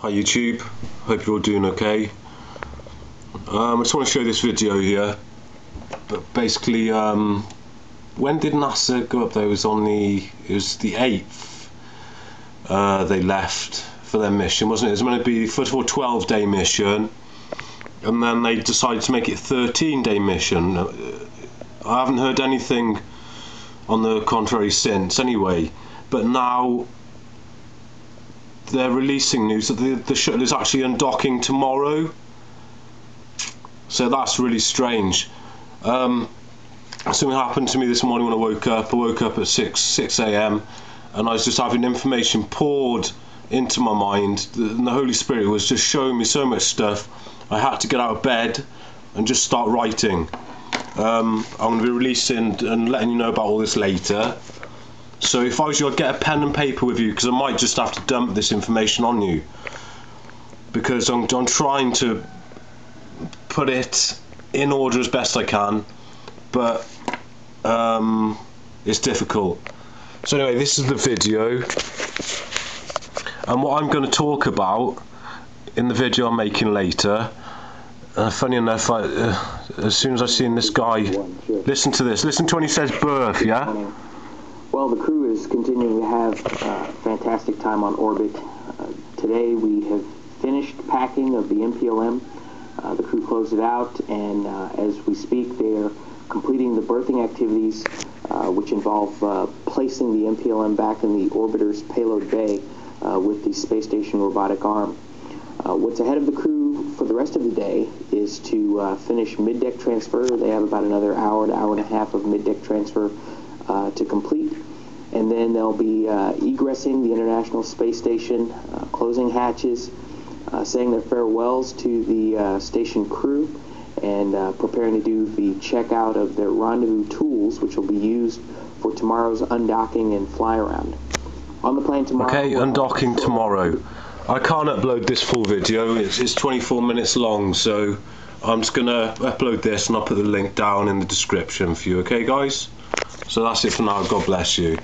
Hi YouTube, hope you're all doing okay. Um, I just want to show this video here. But basically, um, when did NASA go up there? It was on the it was the eighth. Uh, they left for their mission, wasn't it? It was meant to be first of all 12 day mission, and then they decided to make it 13 day mission. Uh, I haven't heard anything on the contrary since, anyway. But now they're releasing news that the, the shuttle is actually undocking tomorrow. So that's really strange. Um, something happened to me this morning when I woke up. I woke up at 6 6 a.m. and I was just having information poured into my mind. The Holy Spirit was just showing me so much stuff. I had to get out of bed and just start writing. Um, I'm going to be releasing and letting you know about all this later. So if I was you, I'd get a pen and paper with you because I might just have to dump this information on you. Because I'm, I'm trying to put it in order as best I can, but um, it's difficult. So anyway, this is the video. And what I'm going to talk about in the video I'm making later, uh, funny enough, I, uh, as soon as I seen this guy, listen to this, listen to when he says birth, yeah? Well, the crew is continuing to have a fantastic time on orbit. Uh, today we have finished packing of the MPLM. Uh, the crew closed it out, and uh, as we speak, they are completing the berthing activities, uh, which involve uh, placing the MPLM back in the orbiter's payload bay uh, with the space station robotic arm. what's ahead of the crew for the rest of the day is to finish mid-deck transfer. They have about another hour to hour and a half of mid-deck transfer uh, to complete. And then they'll be uh, egressing the International Space Station, uh, closing hatches, uh, saying their farewells to the uh, station crew, and uh, preparing to do the checkout of their rendezvous tools, which will be used for tomorrow's undocking and fly around. On the plane tomorrow. Okay, undocking tomorrow. I can't upload this full video, it's, it's 24 minutes long, so I'm just going to upload this and I'll put the link down in the description for you, okay guys? So that's it for now. God bless you.